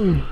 Whoa!